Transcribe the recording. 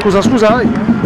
Scusa, scusa.